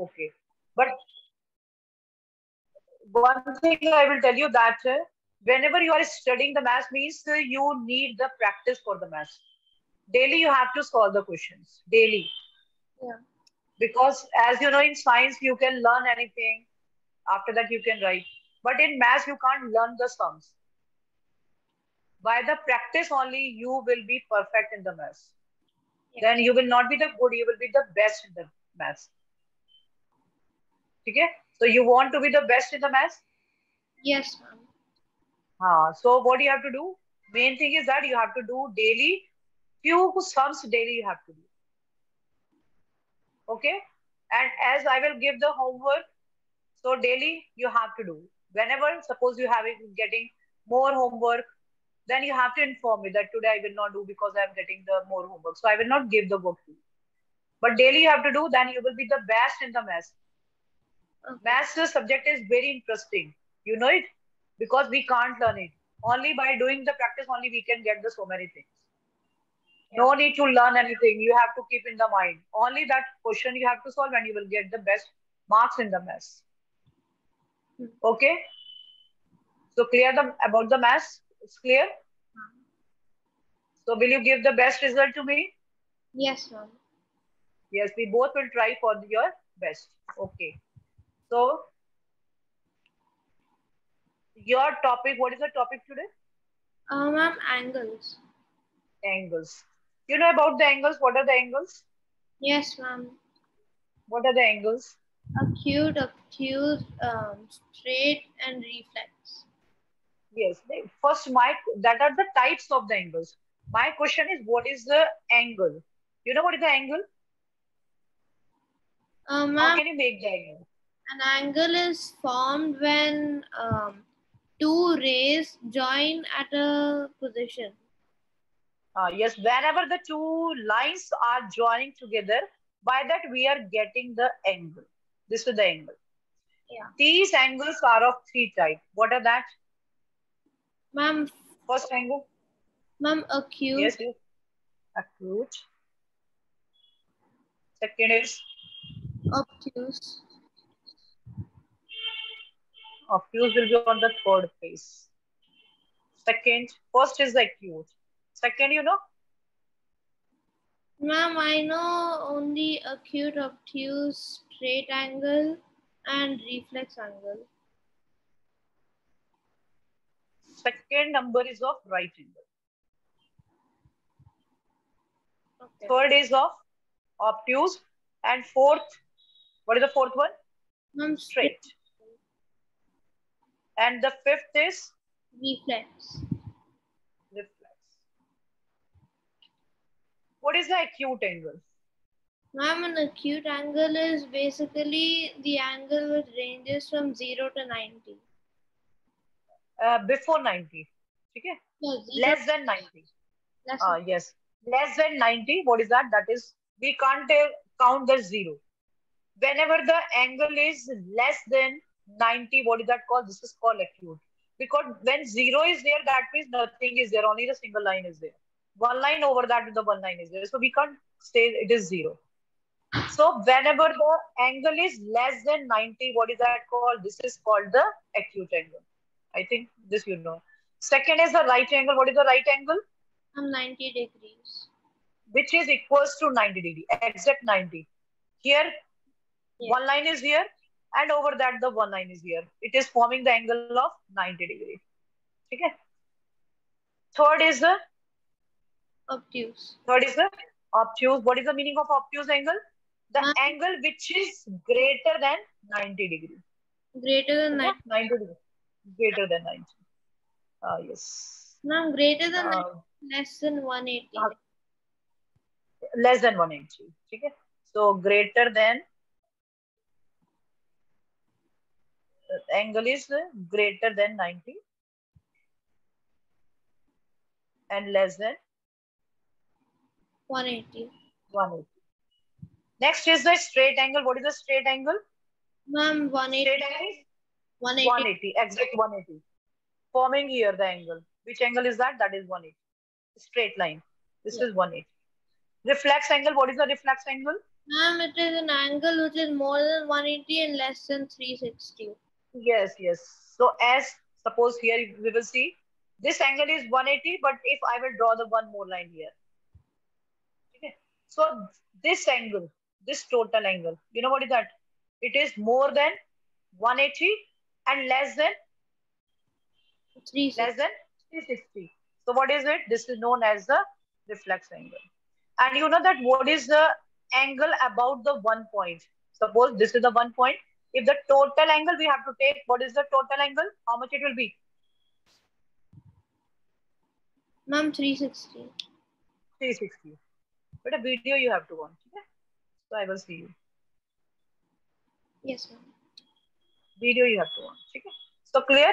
Okay. But one thing I will tell you that uh, whenever you are studying the math means uh, you need the practice for the math. Daily you have to solve the questions. Daily. Yeah. Because as you know in science you can learn anything. After that you can write. But in math you can't learn the sums. By the practice only you will be perfect in the math. Yeah. Then you will not be the good, you will be the best in the math. Okay? So you want to be the best in the math? Yes, ma'am. Uh, so what you have to do? Main thing is that you have to do daily, few sums daily you have to do. Okay? And as I will give the homework, so daily you have to do. Whenever, suppose you have getting more homework, then you have to inform me that today I will not do because I am getting the more homework. So I will not give the work to you. But daily you have to do, then you will be the best in the math. Okay. Maths subject is very interesting. You know it? Because we can't learn it. Only by doing the practice only we can get the so many things. No need to learn anything. You have to keep in the mind. Only that question you have to solve and you will get the best marks in the maths. Hmm. Okay? So clear the about the maths? It's clear? So will you give the best result to me? Yes, ma'am. Yes, we both will try for your best. Okay. So, your topic, what is the topic today? Uh, ma'am, angles. Angles. You know about the angles? What are the angles? Yes, ma'am. What are the angles? Acute, obtuse, um, straight, and reflex. Yes. First, my that are the types of the angles. My question is, what is the angle? You know what is the angle? Uh, How can you make the angle? An angle is formed when um, two rays join at a position. Uh, yes, whenever the two lines are joining together, by that we are getting the angle. This is the angle. Yeah. These angles are of three types. What are that? Ma'am, First angle. ma'am, acute, Yes, yes. Acute. Second is obtuse, obtuse will be on the third place. Second, first is the acute. Second, you know, Ma'am, I know only acute, obtuse, straight angle, and reflex angle. second number is of right angle. Okay. Third is of obtuse. And fourth, what is the fourth one? Ma'am, Straight. And the fifth is reflex. reflex. What is the acute angle? Ma'am, an acute angle is basically the angle which ranges from 0 to 90. Uh, before 90. Okay? No, Less than 90. less Uh, yes. Less than 90. What is that? That is, we can't uh, count the zero. Whenever the angle is less than 90, what is that called? This is called acute. Because when zero is there, that means nothing is there. Only the single line is there. One line over that, the one line is there. So we can't say it is zero. So whenever the angle is less than 90, what is that called? This is called the acute angle. I think this you know. Second is the right angle. What is the right angle? Ma'am, 90 degrees. which is equals to 90 degree, exact 90. Here, Yeah. one line is here, and over that, the one line is here. It is forming the angle of 90 degree. Okay. Third is the Obtuse. third is the obtuse. What is the meaning of obtuse angle? The Ma'am. angle which is greater than 90 degree. Greater than 90. 90 degree. Greater than 90. Ah, yes. Ma'am, greater than 90, Uh, less than 180. uh, less than 180. Okay. So greater than the angle is greater than 90 and less than 180. 180. Next is the straight angle. What is the straight angle? Ma'am, 180. Straight angle 180. 180, exact 180. Forming here the angle. Which angle is that? That is 180. Straight line. This Yeah. is 180. Reflex angle. What is the reflex angle? Ma'am, it is an angle which is more than 180 and less than 360. Yes, yes. So as suppose here we will see this angle is 180, but if I will draw the one more line here. Okay. So this angle, this total angle, you know what is that? It is more than 180 and less than 360. less than 360. So what is it? This is known as the reflex angle. And you know that what is the angle about the one point? Suppose this is the one point. If the total angle we have to take, what is the total angle? How much it will be? Ma'am, 360. 360. But a video you have to watch. Okay? So I will see you. Yes, ma'am. Video you have to watch. Okay? So clear?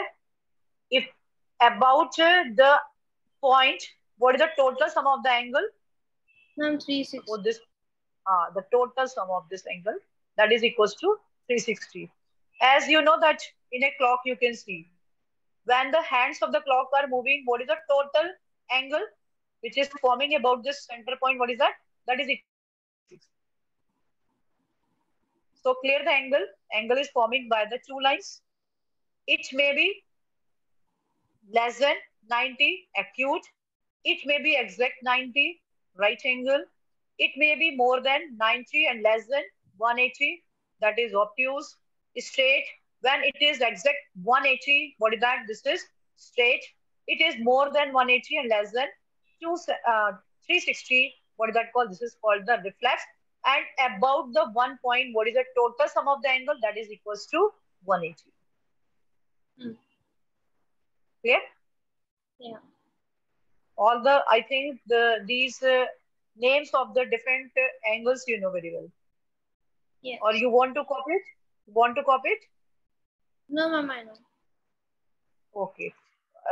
If about uh, the point, what is the total sum of the angle? Ma'am, 360. For this, uh, the total sum of this angle that is equals to 360. As you know that in a clock you can see when the hands of the clock are moving, what is the total angle which is forming about this center point? What is that? That is equal. So clear the angle. Angle is forming by the two lines. It may be less than 90 acute. It may be exact 90 right angle. It may be more than 90 and less than 180 that is obtuse straight. When it is exact 180 what is that? This is straight. It is more than 180 and less than 2 uh, 360 what is that called? This is called the reflex. And about the one point what is the total sum of the angle? That is equals to 180 Hmm. clear? Yeah. all the i think the these uh, names of the different uh, angles you know very well Yes. or you want to copy it want to copy it No, ma'am, I know. okay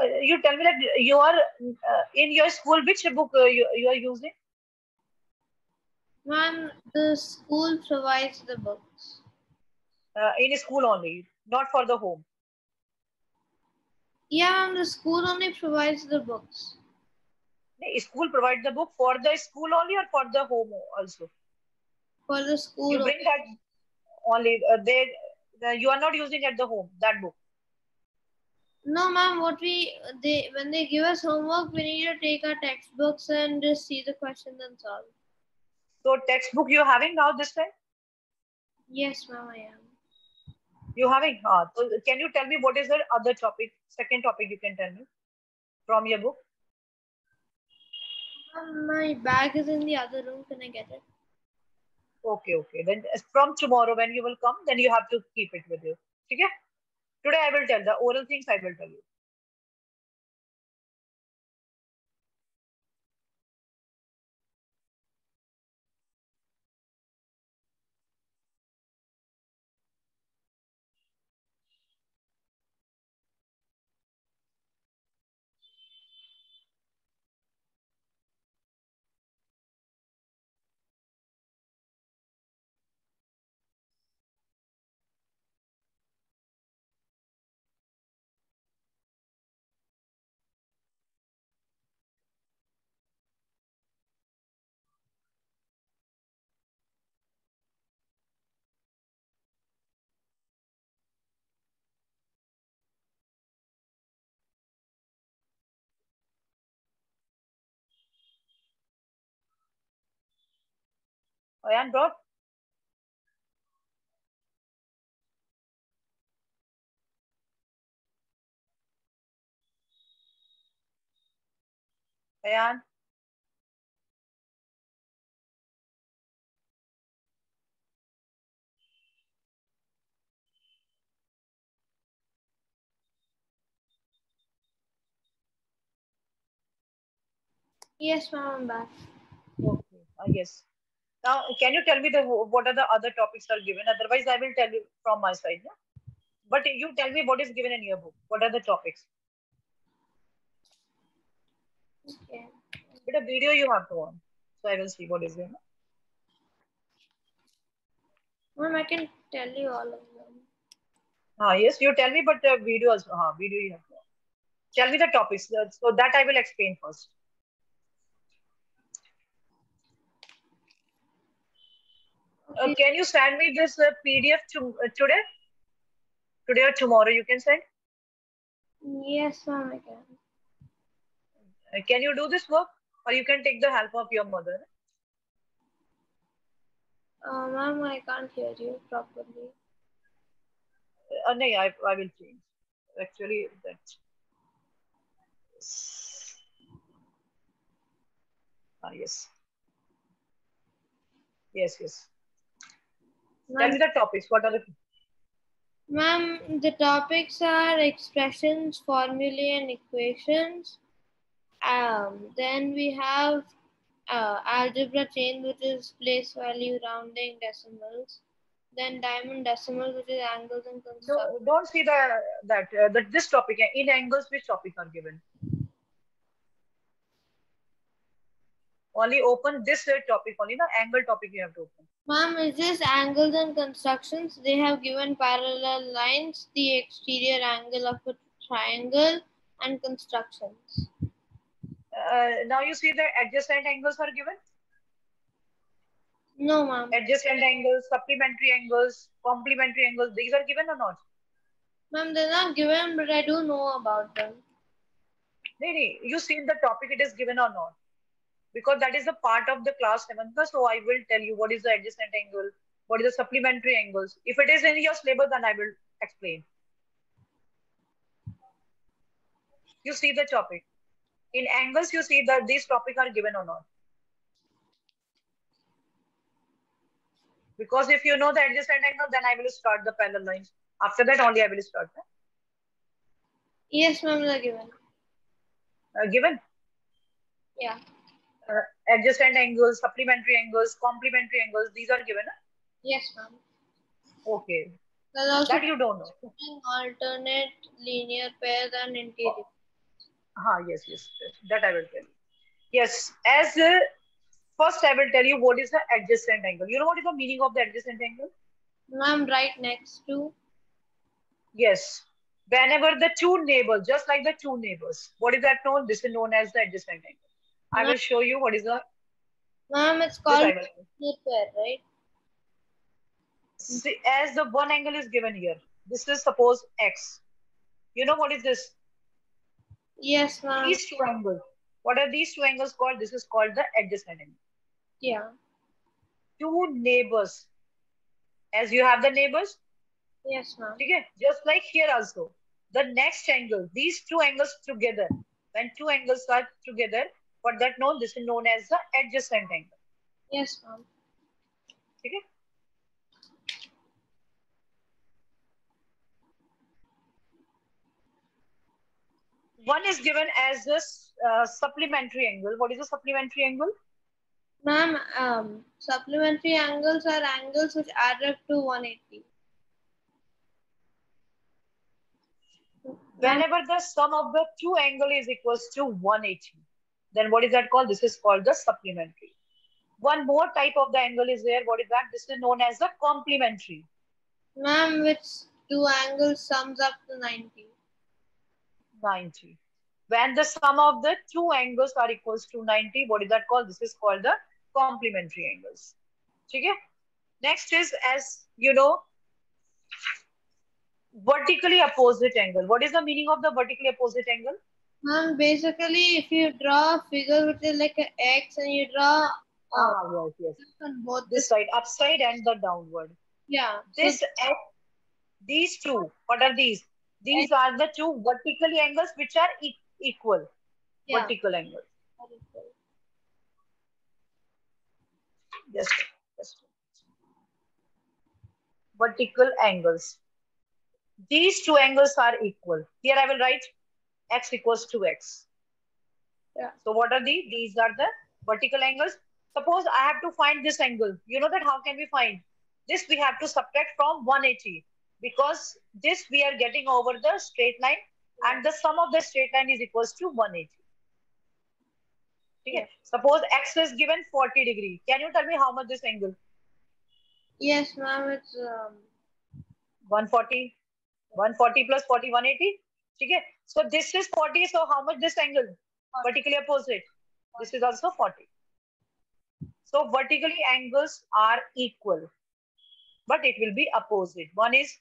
uh, you tell me that you are uh, in your school which book uh, you, you are using Ma'am, the school provides the books. uh, in school only not for the home Yeah, ma'am, the school only provides the books. The school provide the book for the school only or for the home also For the school. you bring that only uh, they the, you are not using at the home that book No, ma'am, what we they when they give us homework, we need to take our textbooks and just see the questions and solve. so textbook you are having now this time Yes, ma'am, I am. you having uh, so can you tell me what is the other topic second topic you can tell me from your book Ma'am, my bag is in the other room. Can I get it? Okay, okay. Then from tomorrow when you will come, then you have to keep it with you. Okay? Today I will tell the oral things I will tell you. Ayan brought? Ayan? Yes, ma'am, I'm back. Okay, I guess. Now, can you tell me the what are the other topics are given? Otherwise, I will tell you from my side. Yeah? But you tell me what is given in your book. What are the topics? Okay. But a video you have to on. So I will see what is there. Ma'am, I can tell you all of them. Ah, yes, you tell me, but uh, video also. Uh, video you have to on. Tell me the topics. uh, So that I will explain first. Uh, can you send me this uh, PDF to, uh, today? Today or tomorrow you can send? Yes, ma'am, I can. Uh, can you do this work? Or you can take the help of your mother? Uh, ma'am, I can't hear you properly. Uh, no, I, I will change. Actually, that. Ah, yes. Yes, yes. Tell me the topics. What are the ma'am, the topics are expressions, formulae, and equations. Um, then we have uh, algebra chain, which is place value, rounding, decimals. Then diamond decimal, which is angles and No, construction. don't see the that uh, that this topic in angles. Which topic are given? Only open this topic. Only the angle topic you have to open. Ma'am, is this angles and constructions? They have given parallel lines, the exterior angle of a triangle, and constructions. Uh, now you see the adjacent angles are given. No, ma'am. Adjacent angles, supplementary angles, complementary angles. These are given or not? Ma'am, they're not given, but I do know about them. No. You see the topic it is given or not? Because that is a part of the class seventh. So I will tell you what is the adjacent angle, what is the supplementary angles. If it is in your syllabus, then I will explain. You see the topic. In angles, you see that these topics are given or not. Because if you know the adjacent angle, then I will start the parallel lines. After that, only I will start. the, Yes, ma'am, given. Uh, given Yeah. Uh, adjacent angles, supplementary angles, complementary angles. These are given. huh? Yes, ma'am. Okay, that you don't know. alternate linear pairs and interior. Ah, yes, yes, yes, that I will tell you. Yes, as uh, first I will tell you what is the adjacent angle. You know what is the meaning of the adjacent angle? Ma'am, right next to. Yes, whenever the two neighbors, just like the two neighbors, what is that known? This is known as the adjacent angle. I will show you what is the. Ma'am, it's called linear pair, right? See, as the one angle is given here, this is suppose x. You know what is this? Yes, ma'am. These two angles. What are these two angles called? This is called the adjacent angle. Yeah. Two neighbors. As you have the neighbors, Yes, ma'am. okay? Just like here also. The next angle, these two angles together. When two angles are together, what that known? This is known as the adjacent angle. Yes, ma'am. Okay? One is given as this uh, supplementary angle. What is a supplementary angle? Ma'am, um, supplementary angles are angles which add up to 180. Whenever the sum of the two angle is equals to 180, then what is that called? This is called the supplementary. One more type of the angle is there. What is that? This is known as the complementary. Ma'am, which two angles sums up to 90. 90. When the sum of the two angles are equals to 90, what is that called? This is called the complementary angles. Okay? Next is as you know, vertically opposite angle. What is the meaning of the vertically opposite angle? Ma'am, basically, if you draw a figure which is like an X and you draw Ah, yes, yes. on both This side, upside and the downward. yeah. so- This, X, these two, what are these? These are the two vertical angles which are e- equal. yeah. Vertical angles. Just, just vertical angles. These two angles are equal. Here I will write x equals to x. Yeah. So what are these? These are the vertical angles. Suppose I have to find this angle. You know that how can we find? This we have to subtract from 180 because this we are getting over the straight line and the sum of the straight line is equals to 180. Okay. Suppose x is given 40 degree. Can you tell me how much this angle? Yes, ma'am, it's um, 140. 140 plus 40, 180. Okay. So this is 40. So how much this angle? Vertically opposite. This is also 40. So vertically angles are equal. but it will be opposite. One is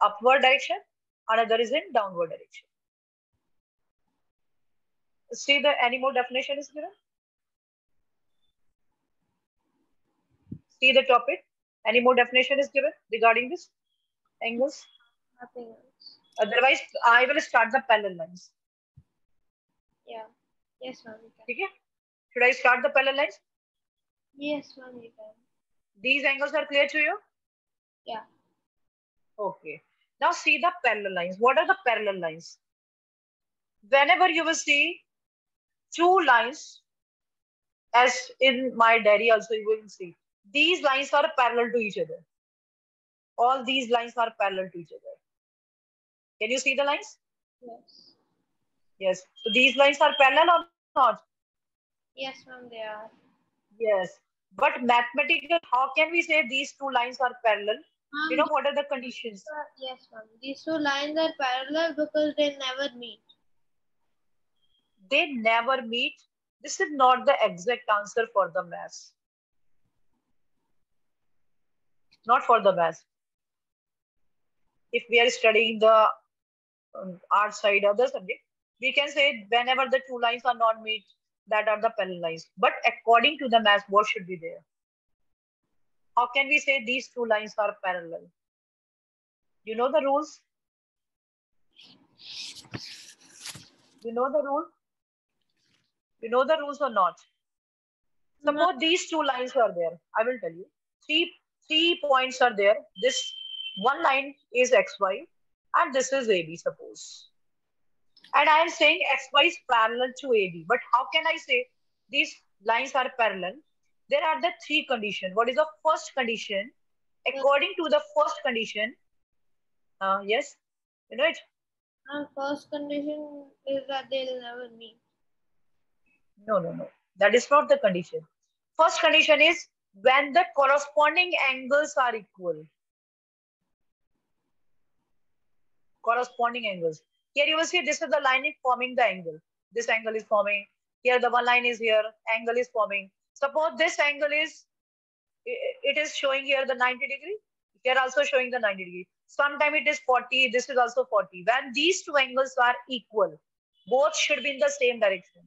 upward direction, another is in downward direction. See the any more definition is given? See the topic. Any more definition is given regarding this angles? Nothing. Otherwise, I will start the parallel lines. Yeah. Yes, ma'am. Okay? Should I start the parallel lines? Yes, ma'am. You can. These angles are clear to you? Yeah. Okay. Now see the parallel lines. What are the parallel lines? Whenever you will see two lines, as in my diary also you will see, these lines are parallel to each other. All these lines are parallel to each other. Can you see the lines? Yes. Yes. So these lines are parallel or not? Yes, ma'am. They are. Yes. But mathematical, how can we say these two lines are parallel? Ma'am, You know what are the conditions? are- yes, ma'am. These two lines are parallel because they never meet. They never meet. This is not the exact answer for the mass. Not for the mass. If we are studying the um, art side of the subject, we can say whenever the two lines are not meet, that are the parallel lines. But according to the mass, what should be there? How can we say these two lines are parallel? You know the rules? You know the rule? You know the rules or not? Suppose these two lines are there. I will tell you. Three three points are there. This one line is xy and this is AB, suppose. And I am saying xy is parallel to AB. But how can I say these lines are parallel? There are the three conditions. What is the first condition? According to the first condition, uh, yes, you know it. And first condition is that they'll never meet. No, no, no. That is not the condition. First condition is when the corresponding angles are equal. Corresponding angles. Here you will see this is the line is forming the angle. This angle is forming. Here the one line is here. Angle is forming. Suppose this angle is, it is showing here the 90 degree. Here also showing the 90 degree. Sometime it is 40. This is also 40. When these two angles are equal, both should be in the same direction.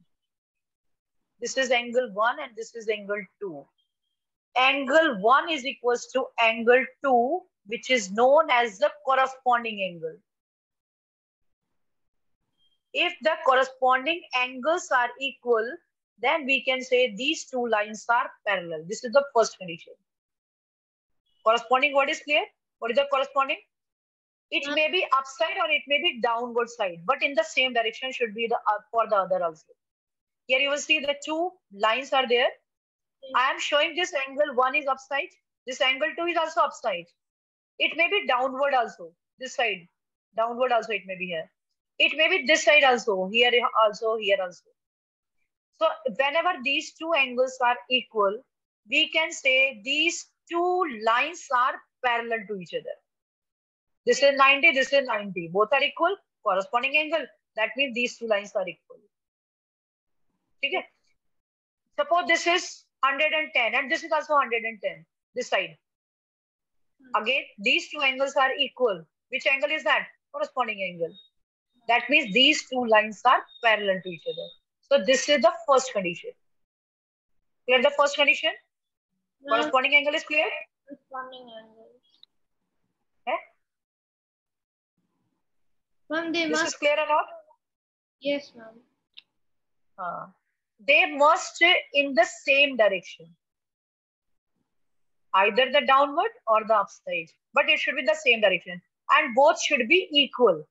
This is angle 1 and this is angle 2. Angle 1 is equals to angle 2, which is known as the corresponding angle. If the corresponding angles are equal, then we can say these two lines are parallel. This is the first condition. Corresponding what is clear? What is the corresponding? It may be upside or it may be downward side, but in the same direction should be the up for the other also. Here you will see the two lines are there. Hmm. I am showing this angle one is upside. This angle two is also upside. It may be downward also. This side. Downward also it may be here. It may be this side also. Here also, here also. So whenever these two angles are equal, we can say these two lines are parallel to each other. This is 90, this is 90. Both are equal, corresponding angle. That means these two lines are equal. Okay. Suppose this is 110 and this is also 110, this side. Hmm. Again, these two angles are equal. Which angle is that? Corresponding angle. That means these two lines are parallel to each other. So this is the first condition. Clear the first condition? Corresponding angle is clear? corresponding angles. Eh? Ma'am, they This must. is clear or not? Yes, ma'am. Uh, they must in the same direction. Either the downward or the upside. But it should be the same direction. And both should be equal.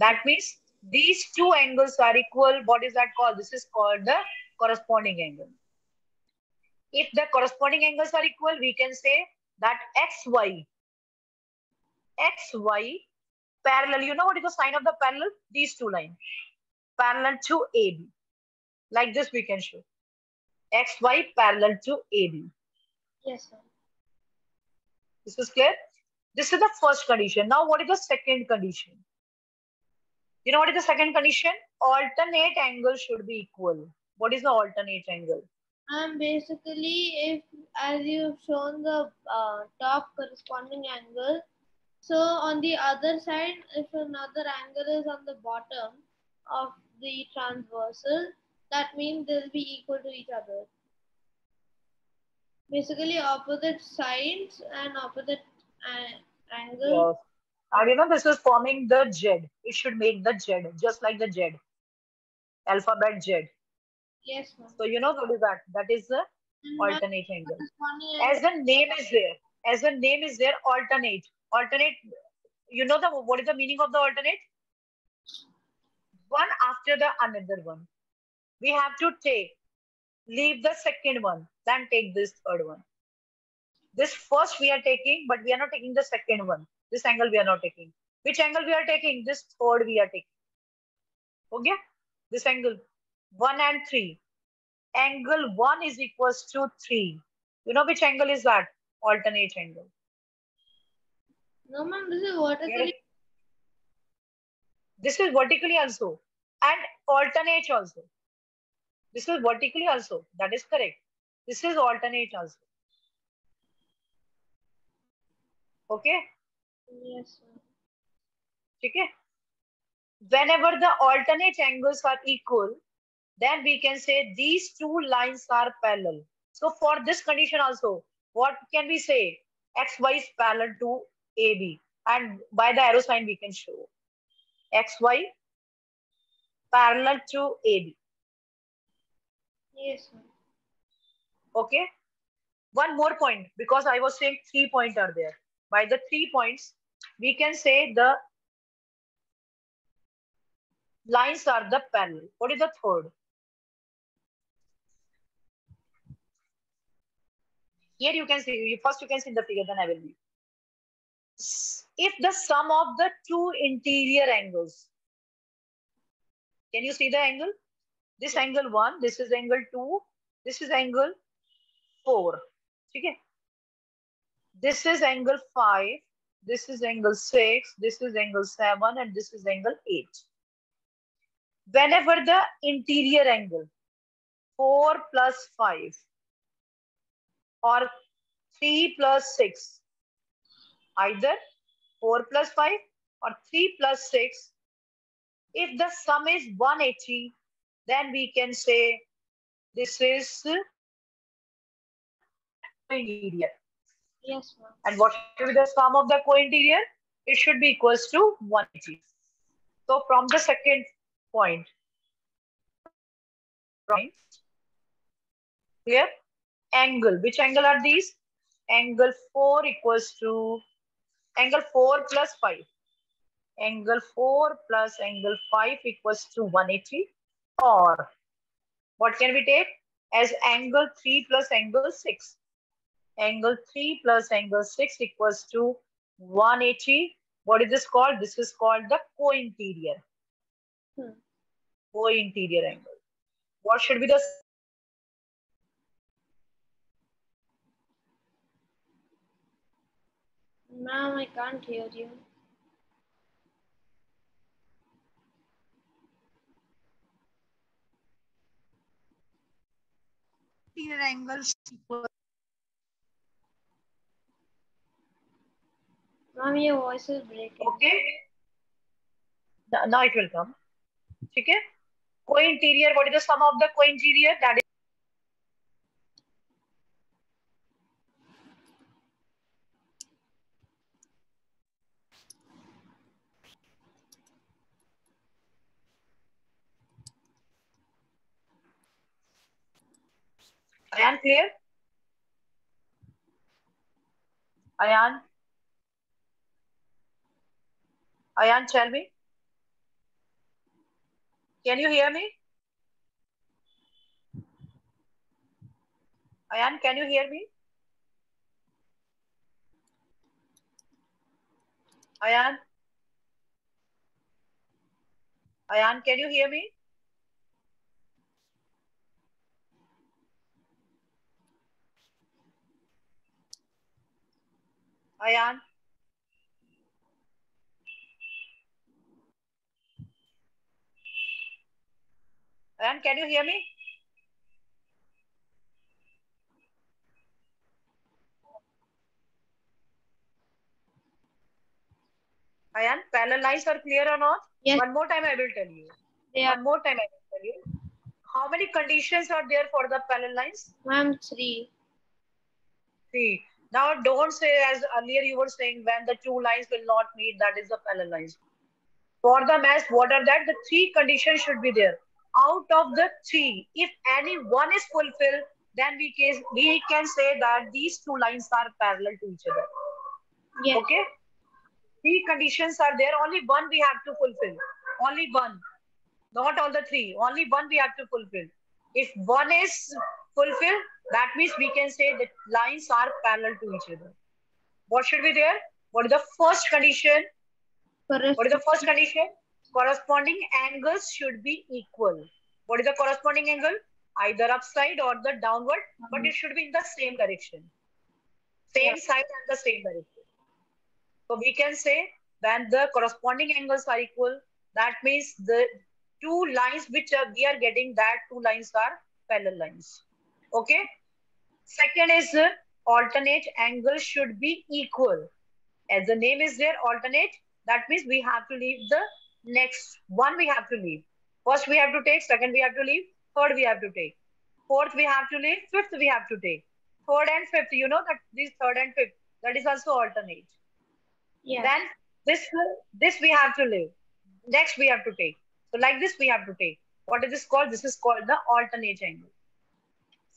That means these two angles are equal. What is that called? This is called the corresponding angle. If the corresponding angles are equal, we can say that xy, xy parallel. You know what is the sign of the parallel? These two lines parallel to AB. Like this we can show. XY parallel to AB. Yes, ma'am. This is clear? This is the first condition. Now what is the second condition? You know what is the second condition? Alternate angle should be equal. What is the alternate angle? And basically, if as you've shown the uh, top corresponding angle, so on the other side, if another angle is on the bottom of the transversal, that means they'll be equal to each other. Basically, opposite sides and opposite uh, angle. Yes. And you know, this is forming the Z. It should make the Z, just like the Z. Alphabet Z. Yes, ma'am. So you know what is that? That is the And ma'am, alternate angle. As the name is there, as the name is there, alternate. Alternate, you know the what is the meaning of the alternate? One after the another one. We have to take, leave the second one, then take this third one. This first we are taking, but we are not taking the second one. This angle we are not taking. Which angle we are taking? This third we are taking. Okay? This angle, one and three. Angle one is equals to three. You know which angle is that? Alternate angle. No, ma'am, this is vertically. This is vertically also and alternate also. This is vertically also. That is correct. This is alternate also. Okay? Yes. Okay? Whenever the alternate angles are equal, then we can say these two lines are parallel. So for this condition also, what can we say? XY is parallel to AB. And by the arrow sign, we can show XY parallel to AB. Yes. Okay. One more point, because I was saying three points are there. By the three points, we can say the lines are the parallel. What is the third? Here you can see, You first you can see the figure, then I will be. If the sum of the two interior angles, can you see the angle? This angle one, this is angle two, this is angle four. Okay. This is angle five, this is angle six, this is angle seven, and this is angle eight. Whenever the interior angle four plus five or three plus six, either four plus five or three plus six, if the sum is 180, then we can say this is interior. Yes, ma'am. And what should be the sum of the co-interior? It should be equals to 180. So from the second point, right? Clear? Angle. Which angle are these? Angle 4 equals to angle 4 plus 5. Angle 4 plus angle 5 equals to 180. Or what can we take? As angle 3 plus angle 6 angle 3 plus angle 6 equals to 180. What is this called? This is called the co-interior. Hmm. Co-interior angle. What should be the Ma'am, I can't hear you. interior angles equal Ma'am, your voice is breaking. okay? Now now it will come. Okay? Co-interior, what is the sum of the co-interior? That is Ayan clear? Ayan? Ayan, tell me. Can you hear me? Ayan, can you hear me? Ayan? Ayan, can you hear me? Ayan? Ran, can you hear me? Ayan, parallel lines are clear or not? Yes. One more time I will tell you. Yeah. One more time I will tell you. How many conditions are there for the parallel lines? Ma'am, three. Three. Now don't say as earlier you were saying when the two lines will not meet, that is the parallel lines. For the mass, what are that? The three conditions should be there. Out of the three, if any one is fulfilled, then we can we can say that these two lines are parallel to each other. Yes. Okay? Three conditions are there. Only one we have to fulfill. Only one. Not all the three. Only one we have to fulfill. If one is fulfilled, that means we can say that lines are parallel to each other. What should be there? What is the first condition? What is the first condition? Corresponding angles should be equal. What is the corresponding angle? Either upside or the downward, but it should be in the same direction. Same Yeah. side and the same direction. So we can say when the corresponding angles are equal, that means the two lines which are, we are getting, that two lines are parallel lines. Okay. Second is uh, alternate angles should be equal. As the name is there, alternate, that means we have to leave the next one we have to leave. First we have to take, second we have to leave, third we have to take. Fourth we have to leave, fifth we have to take. Third and fifth, you know that this third and fifth, that is also alternate. Yes. Then this this we have to leave. Next we have to take. So like this we have to take. What is this called? This is called the alternate angle.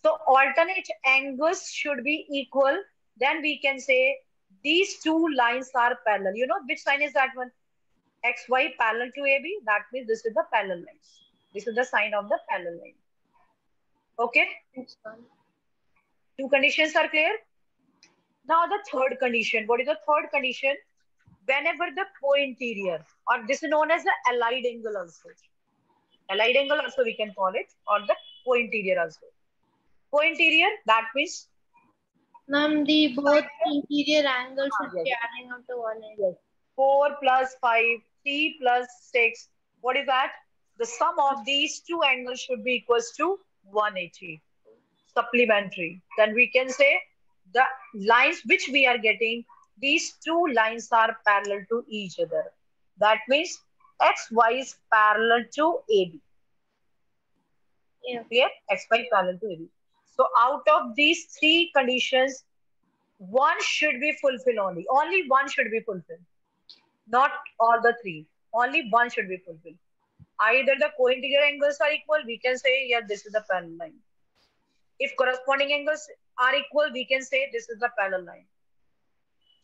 So alternate angles should be equal. Then we can say these two lines are parallel. You know which sign is that one? XY parallel to AB. That means this is the parallel lines. This is the sign of the parallel line. Okay. Two conditions are clear. Now the third condition. What is the third condition? Whenever the co-interior or this is known as the allied angle also. Allied angle also we can call it or the co-interior also. Co-interior that means Ma'am, the both interior angles should be adding up to one angle. 4 plus 5, 3 plus 6. What is that? The sum of these two angles should be equals to 180. Supplementary. Then we can say the lines which we are getting, these two lines are parallel to each other. That means XY is parallel to AB. Yeah. Clear? XY parallel to AB. So out of these three conditions, one should be fulfilled only. Only one should be fulfilled. Not all the three. Only one should be fulfilled. Either the co-interior angles are equal, we can say, yeah, this is the parallel line. If corresponding angles are equal, we can say this is the parallel line.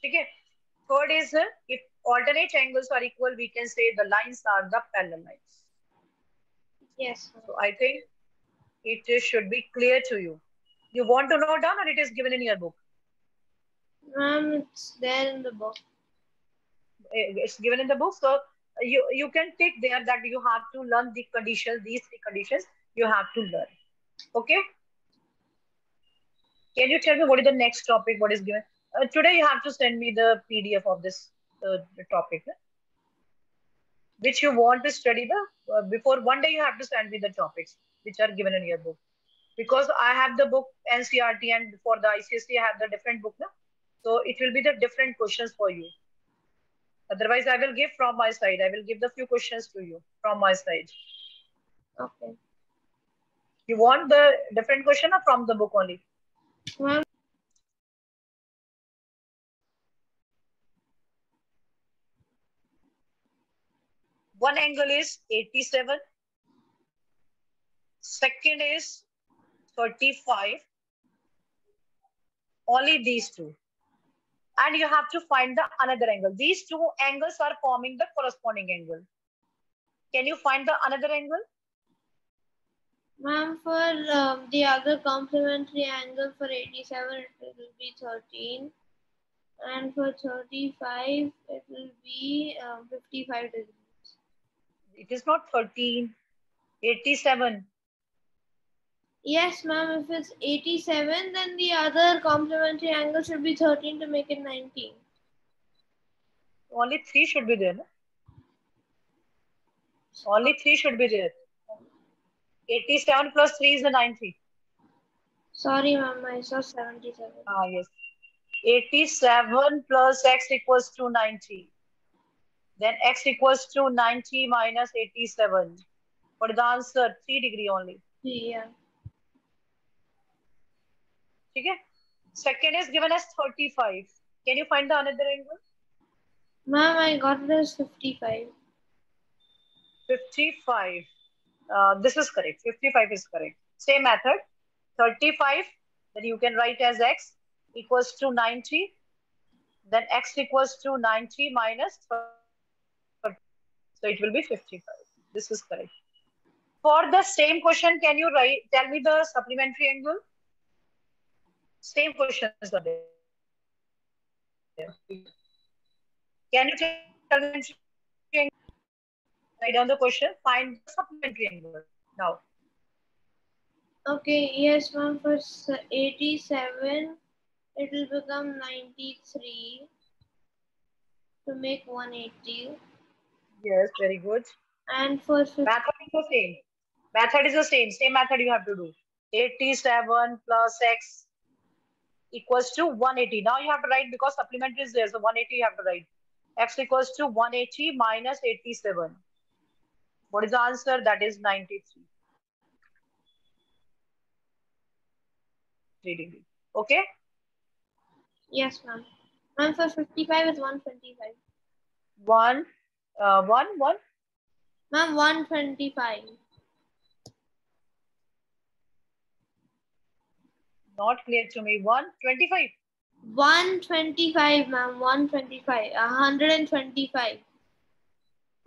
Okay. Third is if alternate angles are equal, we can say the lines are the parallel lines. Yes. So I think it should be clear to you. You want to note down or it is given in your book? Um, it's there in the book. Eh, It's given in the book. So you, you can take there that you have to learn the conditions, these three conditions you have to learn. Okay. Can you tell me what is the next topic? What is given? Uh, today you have to send me the PDF of this uh, topic. eh? Which you want to study the uh, before one day you have to send me the topics which are given in your book because I have the book NCERT and for the ICSE I have the different book. So it will be the different questions for you. Otherwise, I will give from my side. I will give the few questions to you from my side. Okay. You want the different question or from the book only? Ma'am, One angle is 87. Second is 35. Only these two. And you have to find the another angle. These two angles are forming the corresponding angle. Can you find the another angle? ma'am, for um, the other complementary angle for 87, it will be 13. And for 35, it will be um, 55 degrees. It is not 13, 87. Yes, ma'am. If it's 87, then the other complementary angle should be 13 to make it 19. Only three should be there. No? Only three should be there. 87 plus 3 is the 90. Sorry, ma'am. I saw 77. Ah, yes. 87 plus x equals to 90. Then x equals to 90 minus 87. What is the answer? 3 degree only. Yeah. Okay. Second is given as 35. Can you find the another angle? Ma'am, I got it as 55. 55. Uh, this is correct. 55 is correct. Same method. 35, then you can write as x equals to 90. Then x equals to 90 minus 30. So it will be 55. This is correct. For the same question, can you write, tell me the supplementary angle? Same questions are there. Can you tell me write down the question, find the supplementary angle now. Okay, yes, ma'am. For 87, it will become 93 to make 180. Yes, very good. And for 50, Method is the same. Method is the same. Same method you have to do. 87 plus x equals to 180. Now you have to write because supplementary is there. So 180 you have to write. x equals to 180 minus 87. What is the answer? That is 93. 3 degree. Okay? yes, ma'am. Ma'am, for 55 is 125. One, uh, one, one. Ma'am, 125. Not clear to me. 125. 125, ma'am. 125. 125.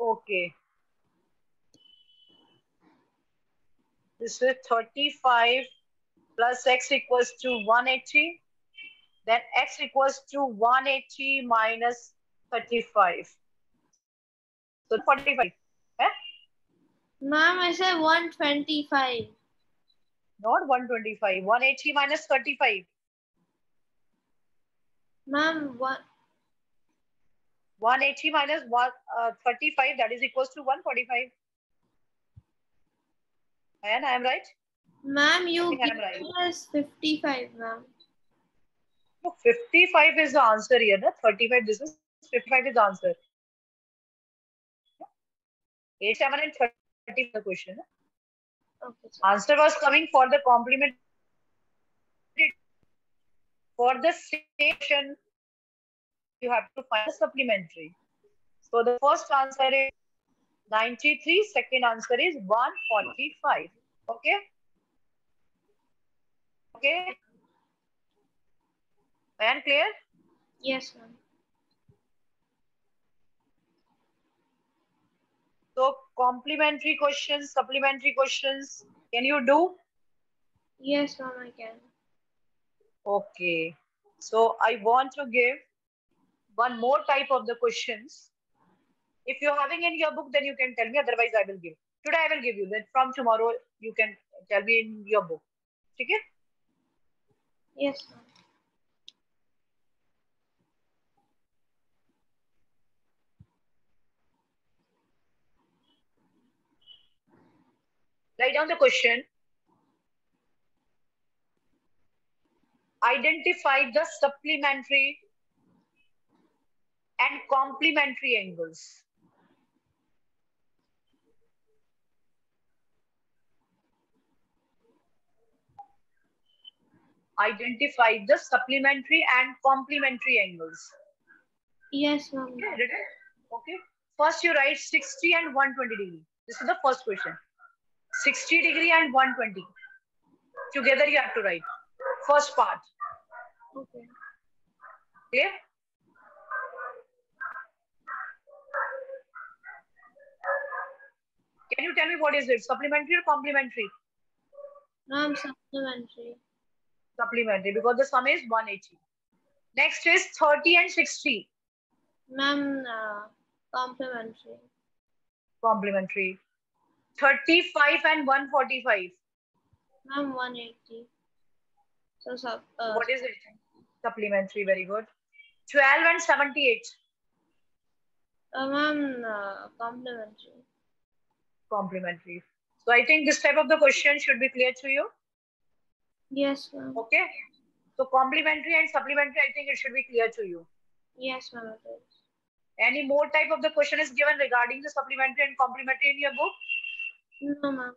Okay. This is 35 plus x equals to 180. Then x equals to 180 minus 35. So 45. Eh? Ma'am, I said 125. Not 125. 180 minus 35. Ma'am, what? 180 minus one, uh, 35. That is equals to 145. And I am right? Ma'am, you think right. us 55, ma'am. No, 55 is the answer here. No? 35, this is 55 is the answer. 8, 7 and 30 is the question. no? Okay. Answer was coming for the complement. For the station, you have to find a supplementary. So the first answer is 93, second answer is 145. Okay? Okay? And clear? Yes, ma'am. So complementary questions, supplementary questions, can you do? Yes, ma'am, I can. Okay. So I want to give one more type of the questions. If you're having in your book, then you can tell me. Otherwise, I will give. Today, I will give you. Then from tomorrow, you can tell me in your book. Okay? Yes, ma'am. Write down the question. Identify the supplementary and complementary angles. Identify the supplementary and complementary angles. Yes, ma'am. Okay? Okay. First, you write 60 and 120 degree. This is the first question. 60 degree and 120. Together, you have to write. First part. Okay. Clear? Can you tell me what is it? Supplementary or complementary? Ma'am, supplementary. Supplementary because the sum is 180. Next is 30 and 60. Ma'am, uh, complementary. Complementary. 35 and 145. Ma'am, 180. So, uh, What is it? Supplementary, very good. 12 and 78. uh, ma'am, uh, complementary. Complementary. So I think this type of the question should be clear to you. Yes, ma'am. Okay. So complementary and supplementary, I think it should be clear to you. Yes, ma'am. Any more type of the question is given regarding the supplementary and complementary in your book? No, ma'am.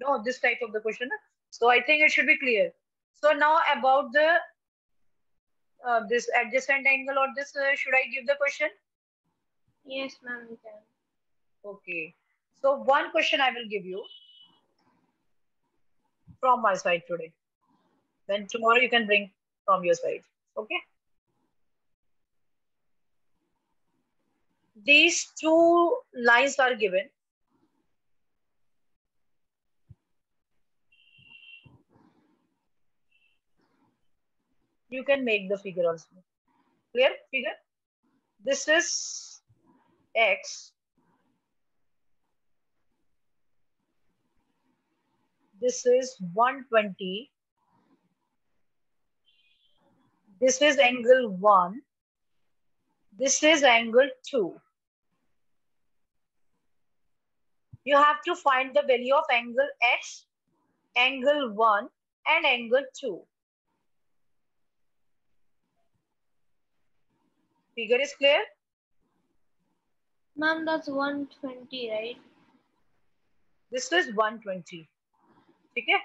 No, this type of the question. So I think it should be clear. So now about the uh, this adjacent angle or this, uh, should I give the question? Yes, ma'am, you can. Okay. So one question I will give you from my side today. Then tomorrow you can bring from your side. Okay. These two lines are given. You can make the figure also. Clear figure? This is x. This is 120. This is angle 1. This is angle 2. You have to find the value of angle x, angle 1 and angle 2. Figure is clear? Ma'am, that's 120, right? This is 120. Okay?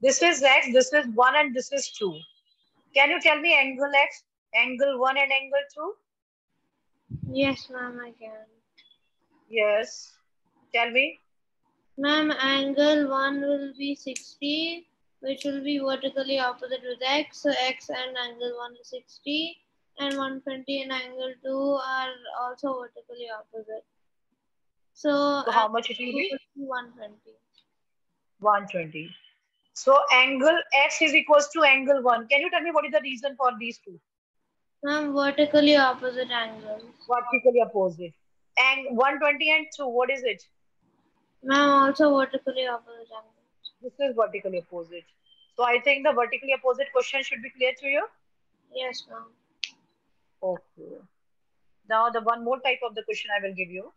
This is x, this is 1 and this is 2. Can you tell me angle x, angle 1 and angle 2? Yes, ma'am, I can. Yes. Tell me. Ma'am, angle 1 will be 60, which will be vertically opposite with x. So x and angle 1 is 60, and 120 and angle 2 are also vertically opposite. So, So how much it will be? 120. 120. So angle x is equals to angle 1. Can you tell me what is the reason for these two? Ma'am, vertically opposite angles. Vertically opposite. And 120 and 2, what is it? Ma'am, also vertically opposite angles. This is vertically opposite. So I think the vertically opposite question should be clear to you. Yes, ma'am. Okay. Now the one more type of the question I will give you.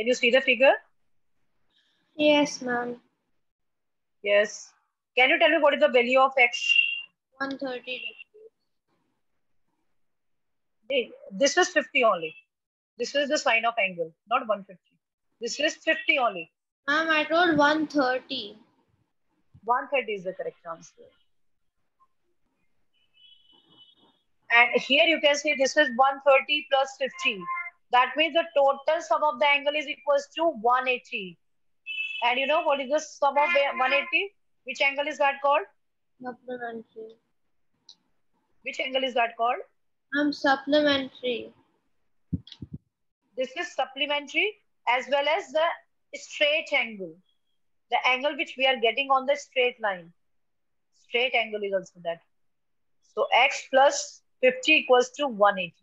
Can you see the figure? Yes, ma'am. Yes. Can you tell me what is the value of x? 130 degrees. This was 50 only. This was the sign of angle, not 150. This is 50 only. Ma'am, I told 130. 130 is the correct answer. And here you can see this is 130 plus 50. That means the total sum of the angle is equals to 180. And you know what is the sum of 180? Which angle is that called? Supplementary. Which angle is that called? Ma'am, supplementary. This is supplementary as well as the straight angle. The angle which we are getting on the straight line. Straight angle is also that. So x plus 50 equals to 180.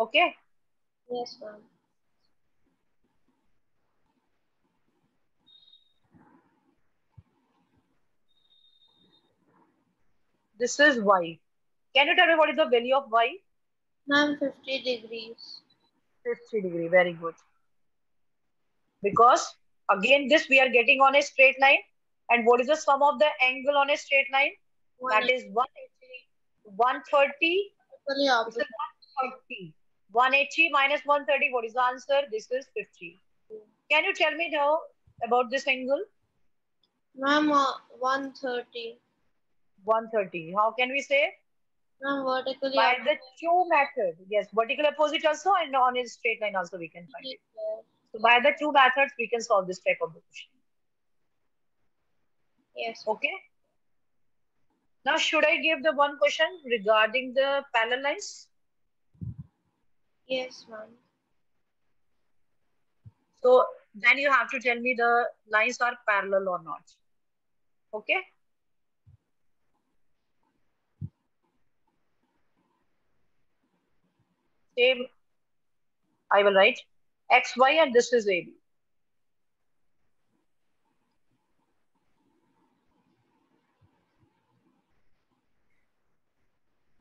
Okay. Yes, ma'am. This is y. Can you tell me what is the value of y? Ma'am, 50 degrees. 50 degree. Very good. Because again, this we are getting on a straight line. And what is the sum of the angle on a straight line? That is 180, 130. Vertically This opposite. is 130. 180 minus 130. What is the answer? This is 50. Can you tell me now about this angle? Ma'am, uh, 130. 130. How can we say? Ma'am, vertically By the two method. Yes, vertical opposite also and on a straight line also we can find it. So by the two methods, we can solve this type of question. Yes. Okay. Now, should I give the one question regarding the parallel lines? Yes, ma'am. So then you have to tell me the lines are parallel or not. Okay? Same, I will write XY and this is AB.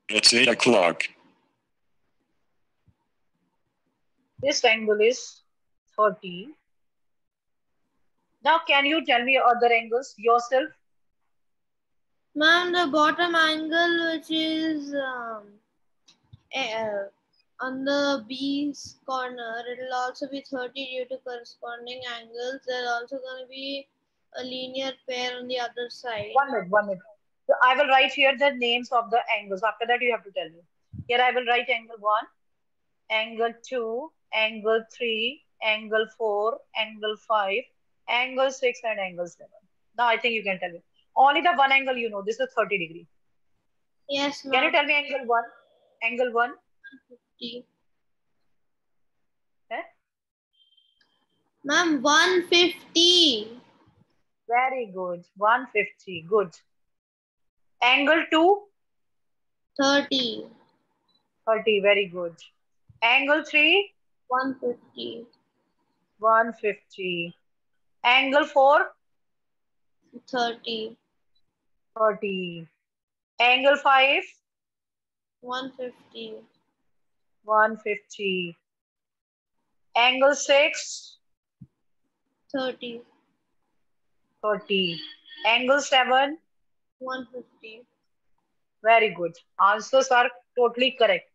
It's eight o'clock. This angle is 30. Now, can you tell me other angles yourself? Ma'am, the bottom angle, which is um, eh, on the B's corner, it will also be 30 due to corresponding angles. There's also going to be a linear pair on the other side. One minute, one minute. So I will write here the names of the angles. After that, you have to tell me. Here I will write angle 1, angle 2, angle 3, angle 4, angle 5, angle 6, and angle 7. Now I think you can tell me. Only the one angle you know. This is 30 degree. Yes, ma'am. Can you tell me angle 1? Angle 1. 50. Eh? Ma'am, 150. Very good. 150. Good. Angle 2. 30. 30. Very good. Angle 3. 150. 150. Angle 4. 30. 30. Angle 5. 150. 150. Angle 6. 30. 30. Angle 7. 150. Very good. Answers are totally correct.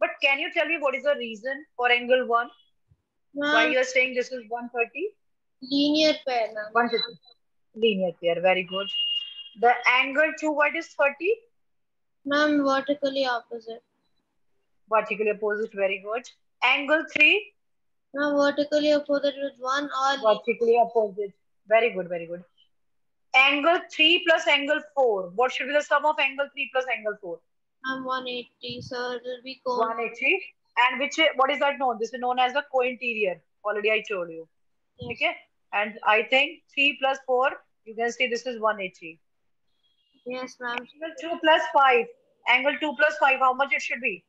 But can you tell me what is the reason for angle 1? Why you are saying this is 130? linear pair, ma'am. 150. Linear pair. Very good. The angle 2, what is 30? Ma'am, vertically opposite. Vertically opposite. Very good. Angle 3, Ma'am, vertically opposite with one or vertically opposite. Very good. Very good. Angle 3 plus angle 4. What should be the sum of angle 3 plus angle 4? Ma'am, 180. So it will be cone. 180. And which, what is that known? This is known as the co-interior. Already I told you. Yes. Okay. And I think 3 plus 4, you can see this is 180. Yes, ma'am. Angle 2 plus 5. Angle 2 plus 5, how much it should be?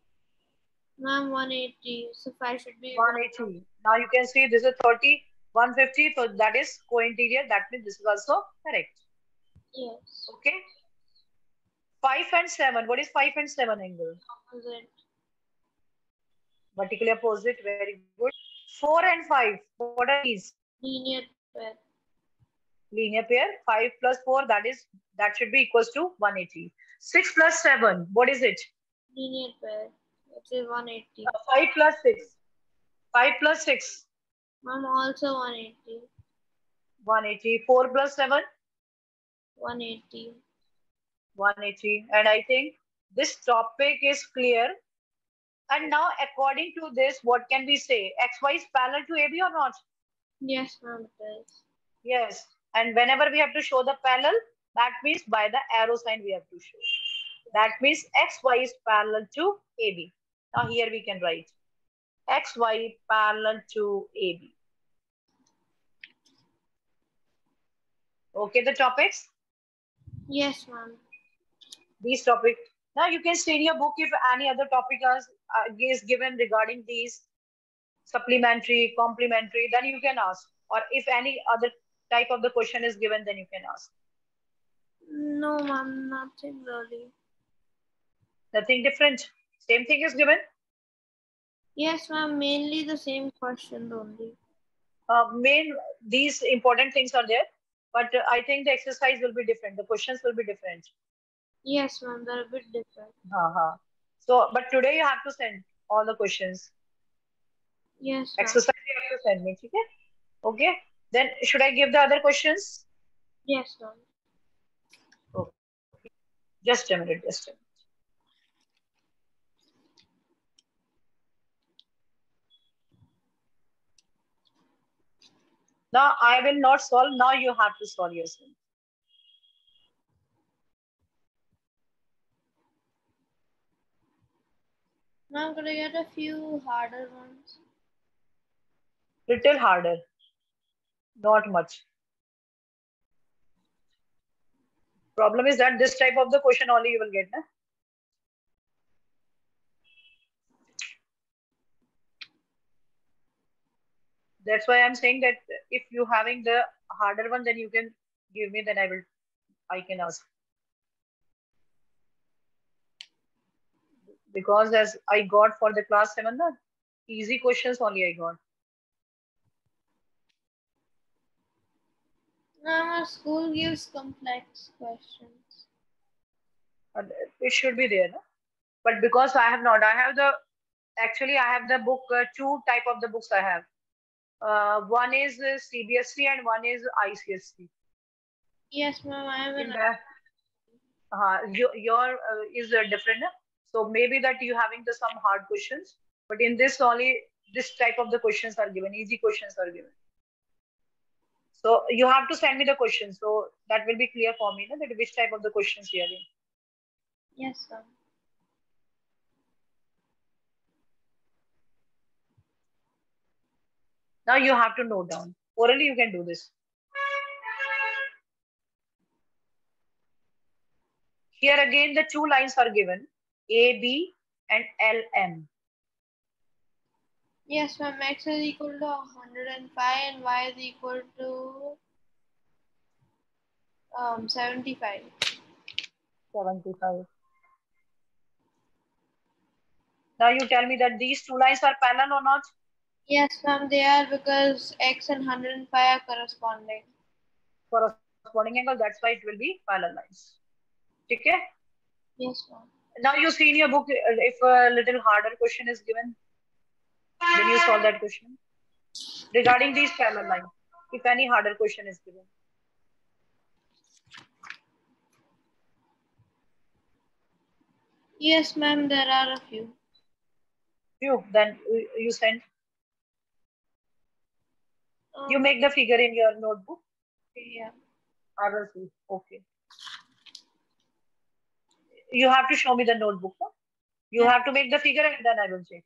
Ma'am, 180. So 5 should be 180. Now you can see this is 30, 150. So that is co-interior. That means this is also correct. Yes. Okay. 5 and 7. What is 5 and 7 angle? Opposite. Vertically opposite. Very good. 4 and 5. What are these? Linear pair. Linear pair. 5 plus 4. That is that should be equals to 180. 6 plus 7. What is it? Linear pair. Which is 180. Uh, 5 plus 6. 5 plus 6. Ma'am, also 180. 180. 4 plus 7. 180. 180. And I think this topic is clear. And now, according to this, what can we say? XY is parallel to AB or not? Yes, ma'am, it is. Yes. And whenever we have to show the parallel, that means by the arrow sign we have to show. That means XY is parallel to AB. Now here we can write XY parallel to AB. Okay, the topics? Yes, ma'am. These topic. Now you can in your book if any other topic is, uh, is given regarding these supplementary, complementary, then you can ask. Or if any other type of the question is given, then you can ask. No, ma'am, nothing really. Nothing different. Same thing is given. Yes, ma'am, mainly the same question only. Uh, main these important things are there, but uh, I think the exercise will be different. The questions will be different. Yes, ma'am, they're a bit different. Uh-huh. So, but today you have to send all the questions. Yes. Exercise you have to send me. Okay. Okay. Then should I give the other questions? Yes, ma'am. Just a minute, just a minute. Now I will not solve. Now you have to solve yourself. Ma'am, Ma'am, could I get a few harder ones? Little harder. Not much. Problem is that this type of the question only you will get. Na? That's why I'm saying that if you having the harder one, then you can give me, then I will, I can ask. Because as I got for the class seven, na, easy questions only I got. Our school gives complex questions. And it should be there, no? But because I have not, I have the actually I have the book uh, two type of the books I have. Uh, one is uh, CBSE and one is ICSE. Yes, ma'am, I In an the, uh, your your uh, is uh, different, no? So maybe that you having the some hard questions, but in this only this type of the questions are given, easy questions are given. So you have to send me the questions, so that will be clear for me, no? that which type of the questions you are in. Yes, sir. Now you have to note down. Orally, you can do this. Here again, the two lines are given, AB and LM. Yes, ma'am, x is equal to 105 and y is equal to um, 75. 75. Now you tell me that these two lines are parallel or not? Yes, ma'am, they are because x and 105 are corresponding. Corresponding angle, that's why it will be parallel lines. Okay? Yes, ma'am. Now you see in your book, uh, if a little harder question is given, then you solve that question. Regarding these parallel lines, if any harder question is given. Yes, ma'am, there are a few. few then you you send, you Um, make the figure in your notebook. yeah. I will see. Okay. You have to show me the notebook. No? You have to make the figure and then I will check.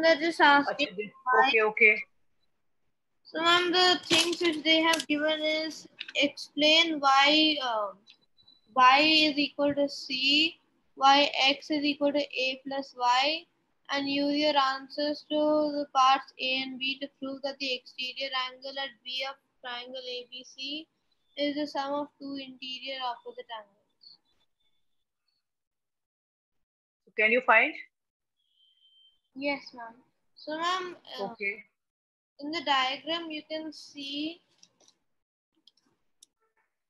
They're just asking. Okay, okay. So, ma'am, the things which they have given is explain why um, y is equal to c, why x is equal to a plus y, and use your answers to the parts a and b to prove that the exterior angle at b of triangle ABC is the sum of two interior opposite angles. Can you find? Yes, ma'am. So, ma'am, uh, Okay. in the diagram you can see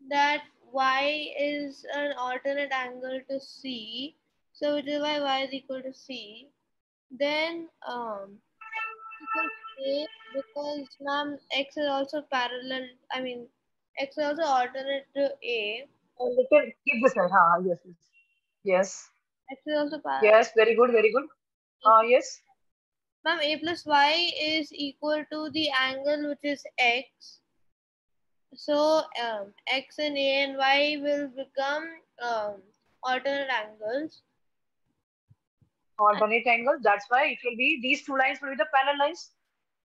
that y is an alternate angle to c so which is why y is equal to c then um equal to a because ma'am x is also parallel i mean x is also alternate to a little, keep this. Ha, yes, yes. Yes. x is also parallel Yes, very good, very good. Uh, yes. ma'am a plus y is equal to the angle which is x so um, x and a and y will become um, alternate angles Alternate angles. That's why it will be, these two lines will be the parallel lines.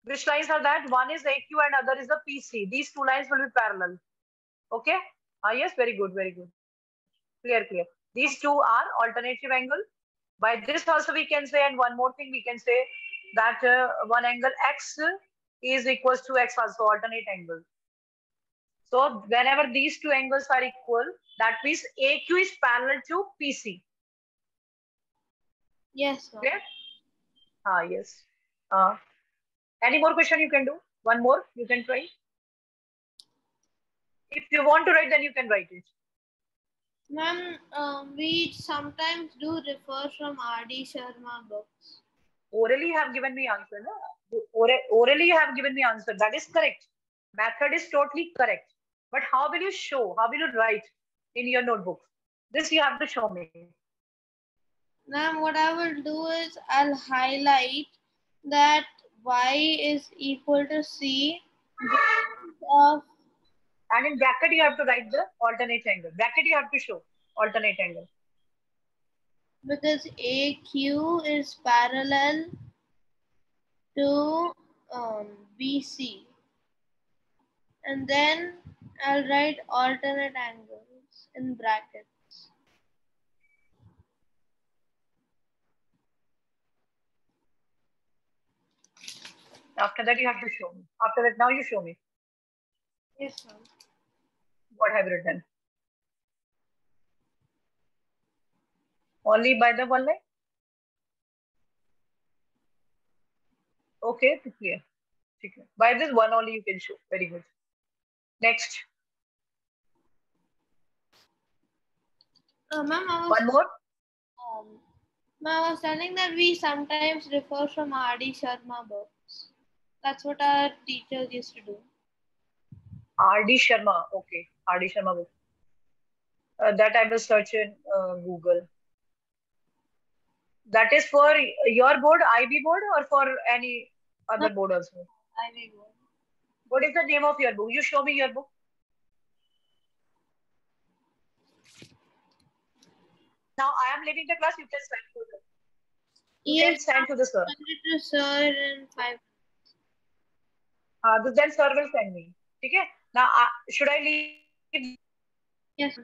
Which lines are that? One is the AQ and other is the PC. These two lines will be parallel. Okay. Ah, yes, very good, very good. Clear, clear. These two are alternative angle. By this also we can say, and one more thing we can say that uh, one angle X is equals to X also alternate angle. So whenever these two angles are equal, that means AQ is parallel to PC. yes ma'am. Clear? Ah, yes. Uh, any more question you can do? One more you can try. If you want to write, then you can write it. Ma'am, um, we sometimes do refer from R.D. Sharma books. Orally you have given me answer. No? Ora- Orally you have given me answer. That is correct. Method is totally correct. But how will you show? How will you write in your notebook? This you have to show me. Ma'am, what I will do is I'll highlight that y is equal to c of And in bracket, you have to write the alternate angle. Bracket, you have to show alternate angle. because AQ is parallel to um, BC. And then I'll write alternate angles in brackets. After that, you have to show me. After that, now you show me Yes, ma'am. What have you written. Only by the one line? Okay, clear. Okay. By this one only you can show. Very good. Next, Uh, ma'am, one more. um, ma'am, I was telling that we sometimes refer from R.D. Sharma books. That's what our teachers used to do. R.D. Sharma. Okay, R.D. Sharma book. Uh, that I will search in uh, Google. That is for your board, IB board, or for any other board also? I may go. What is the name of your book? You show me your book. Now I am leaving the class. You can send to the. Yes, send to the sir. to sir in five. Uh, then sir will send me. Okay. Now uh, should I leave? Yes.